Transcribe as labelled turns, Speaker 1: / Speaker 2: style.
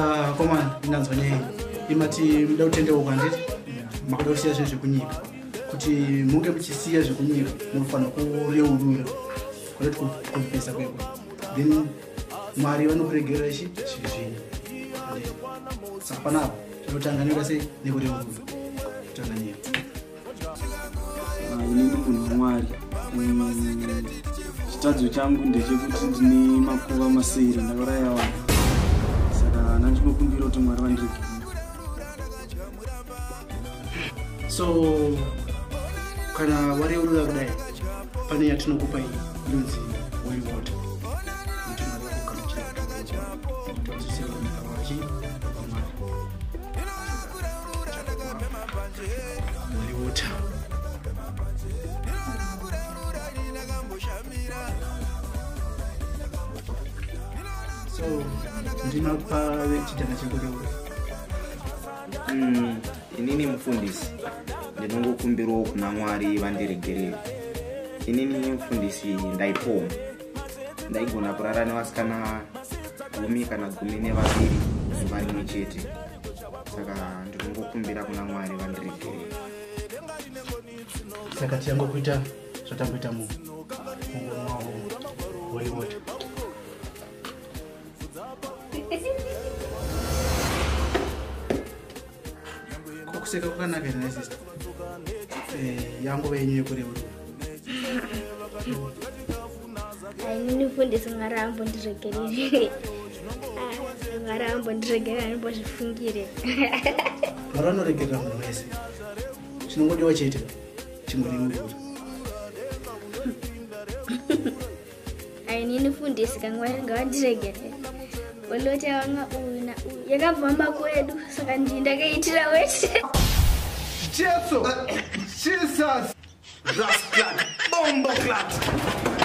Speaker 1: vakomana inanzwa nyaya imati muda kutendeuka nditi makuda kusiya zvinhu zvekunyika kuti munge muchisiya zvekunyika munofanira kureurura kwatati kupesa kweko then mwari vanokuregerera chi zvinhu zvinhu saka panapa tinotanga neka sei nekureurura kutanga nyika
Speaker 2: Ah, inini munhu wamwari Mm, chitadzo changu ndechekuti ndine makuva masere ndakaraya vanhu saka nandinokumbira kuti mwari vandiregere
Speaker 1: so kana wareurura kudai pane yatinokupa iyi inonzi so ndinopa chitanda chekureura
Speaker 3: Mm, inini mufundisi. Ndinongokumbirawo kuna mwari vandiregerere inini mufundisi ndaipoma ndaigona kurara nevasikana gumi kana gumi nevaviri zuva rimwe chete. Saka ndinongokumbira kuna mwari vandiregerere
Speaker 1: saka tiyangokuita zvatamboita munhu mungomwawo holy kokuseka kwakanaka here naisista yangova yenyu yekureurura
Speaker 4: ainini fundisi mwari ambondiregerere mwari ambondiregerere anombozvifungire
Speaker 1: mwari vanoregerera munhu wese. Chinongodiwa chete? Chingoreurura
Speaker 4: ainini fundisi kamwari ngavandiregerere oloti vanga uyu nauyu yakabvamba kwedu saka ndii ndakaitira wese
Speaker 5: Scherzo! Jesus! Rust clat!